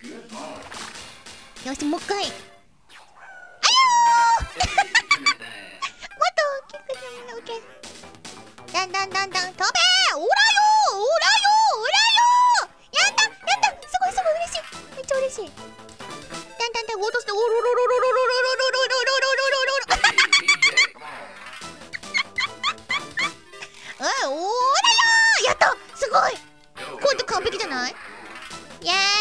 よしもう一回。あよーもっと大きくてみんな受けだんだんだんだん飛べおらよおらよおらよやったやったすごいすごい嬉しいめっちゃ嬉しいだんだんだん落としておろろろろろろろろろろろろろろろろうんよやったすごいこれ完璧じゃないイエーイ